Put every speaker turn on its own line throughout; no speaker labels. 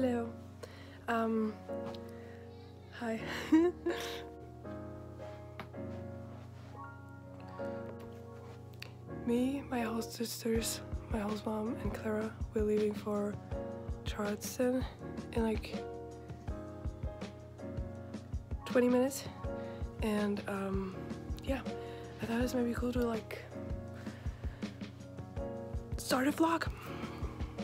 Hello. Um, hi. Me, my host sisters, my host mom, and Clara, we're leaving for Charleston in like 20 minutes. And um, yeah, I thought it was maybe cool to like start a vlog.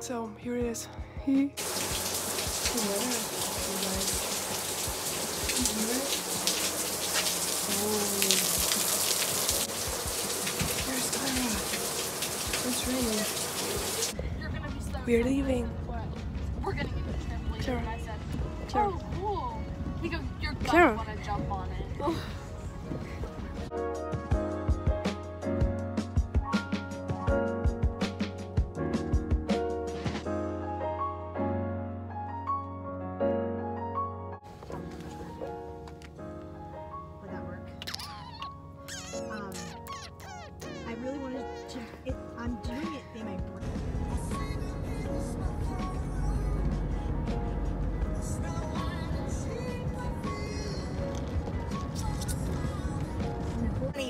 So here it is. There's Clara. It's raining. We're leaving.
We're gonna get the trampoline.
Clara.
And I said,
Clara.
oh, cool. He goes, you're gonna
Clara.
want to jump on it.
Oh.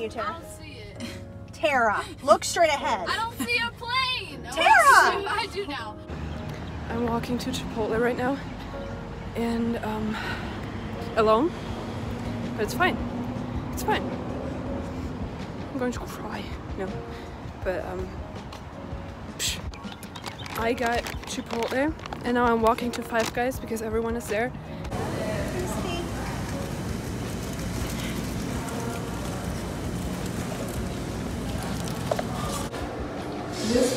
What are you,
I
Tara?
don't see it.
Tara, look straight ahead.
I don't see a plane. Oh,
Tara!
I do, I do now.
I'm walking to Chipotle right now, and um, alone, but it's fine. It's fine. I'm going to cry. No, but um, psh. I got Chipotle, and now I'm walking to Five Guys because everyone is there.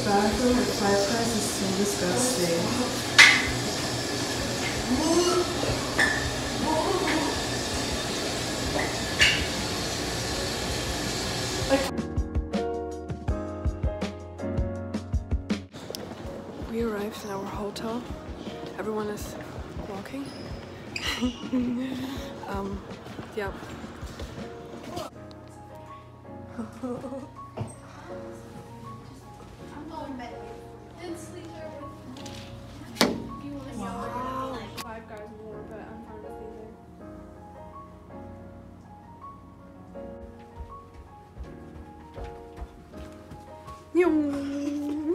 Bathroom at Five Guys is so disgusting. We arrived in our hotel. Everyone is walking. um, yeah. You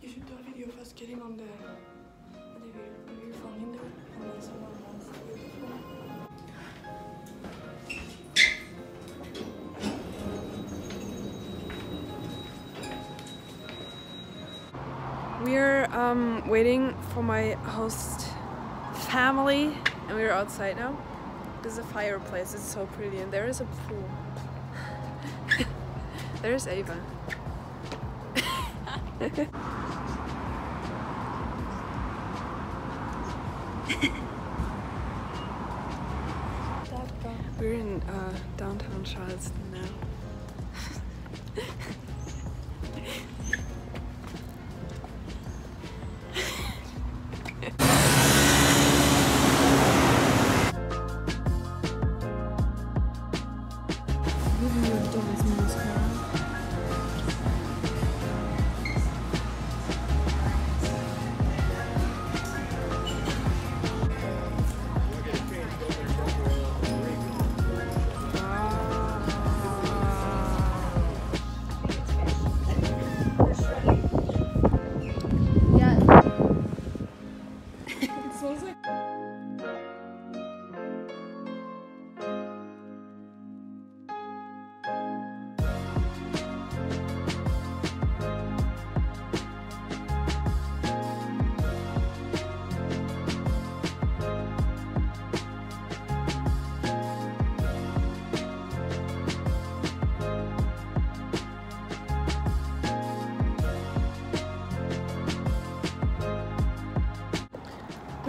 should do a video of us getting on the elevator with your phone in there and then someone else with the phone. We're um, waiting for my host family and we're outside now. There's a fireplace, it's so pretty, and there is a pool. There's Ava. We're in uh, downtown Charleston now.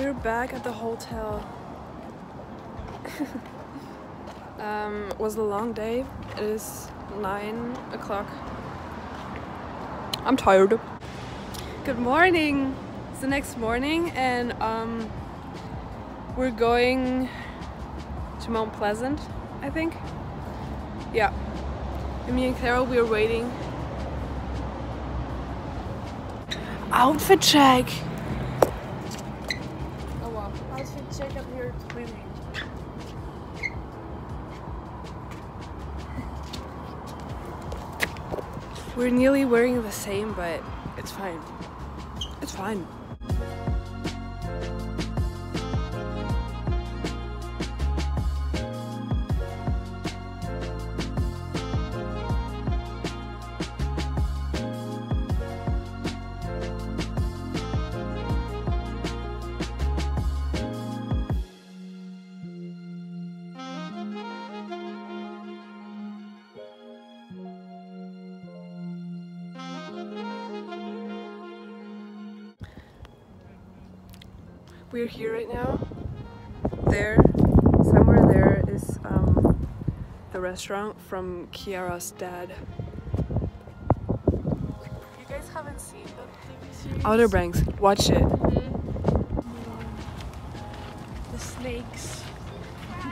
We're back at the hotel. um, was a long day. It is nine o'clock. I'm tired. Good morning. It's the next morning, and um, we're going to Mount Pleasant. I think. Yeah. And me and Clara, we are waiting outfit check.
Well. Outfit check up here cleaning.
We're nearly wearing the same, but it's fine. It's fine. We're here right now. There, somewhere there is um, the restaurant from Kiara's dad.
You guys haven't seen the TV series?
Outer Banks, watch it.
The snakes.
I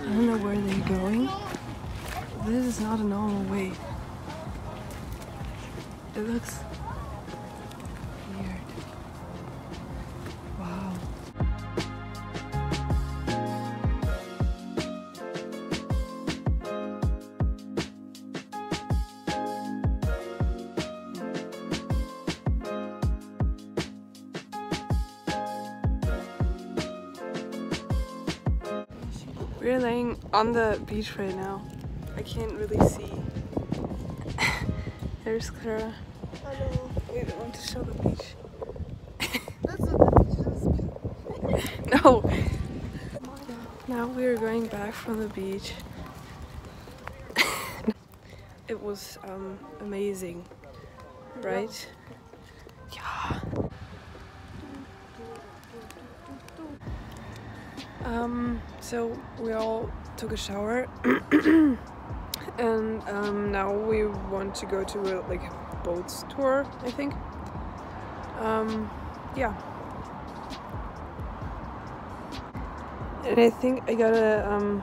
don't know where they're going. This is not a normal way. It looks We're laying on the beach right now. I can't really see. There's Clara. Hello. We don't want to show the beach. That's what the beach is. no. Now we are going back from the beach. it was um, amazing, right? Yeah. Um, so we all took a shower, and um, now we want to go to a like boats tour. I think. Um, yeah. And I think I got a um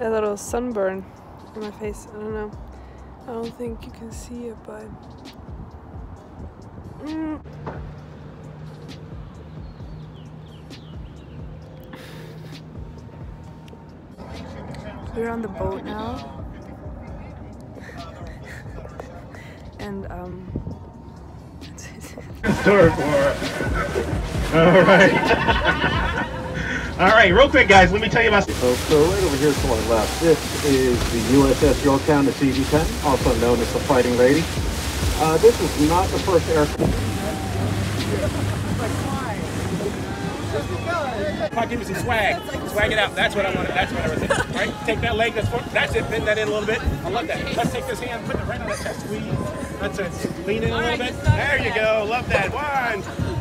a little sunburn on my face. I don't know. I don't think you can see it, but. Mm. We're on the boat now. and um
Store for it. All right. All right, real quick, guys. Let me tell you about.
So, so right over here to our left, this is the USS Yorktown, the CV-10, also known as the Fighting Lady. Uh, this is not the first aircraft.
Come on, give me some swag. Swag it out. That's what I want. That's what I was saying. Right? Take that leg. That's that's it. Bend that in a little bit. I love that. Let's take this hand. Put it right on that chest. Squeeze. That's it. Lean in a little bit. There you go. Love that. One.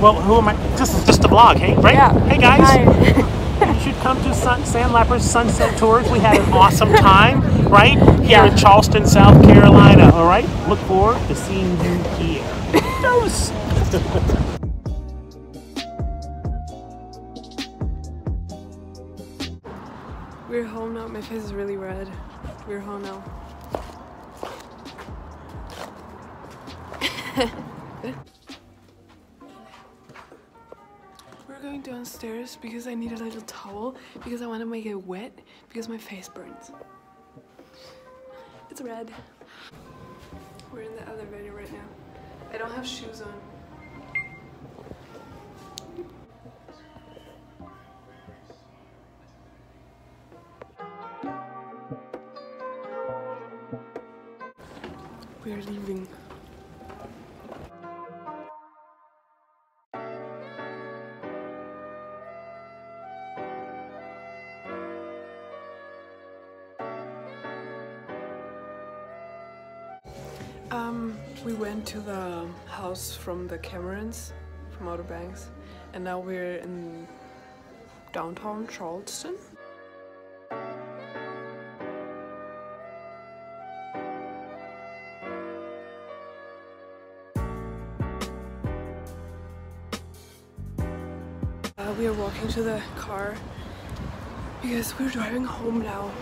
Well, who am I? This is just a vlog, hey, right?
Yeah.
Hey guys,
Hi.
you should come to Sun, Sandlappers Sunset Tours. We had an awesome time, right? Here
Yeah.
in Charleston, South Carolina. All right. Look forward to seeing you here. Dose.
We're home now. My face is really red. We're home now. downstairs because I need a little towel because I want to make it wet because my face burns. It's red. We're in the elevator right now. I don't have shoes on. We are leaving. Um, we went to the house from the Camerons, from Outer Banks, and now we're in downtown Charleston. Uh, we are walking to the car because we're driving home now.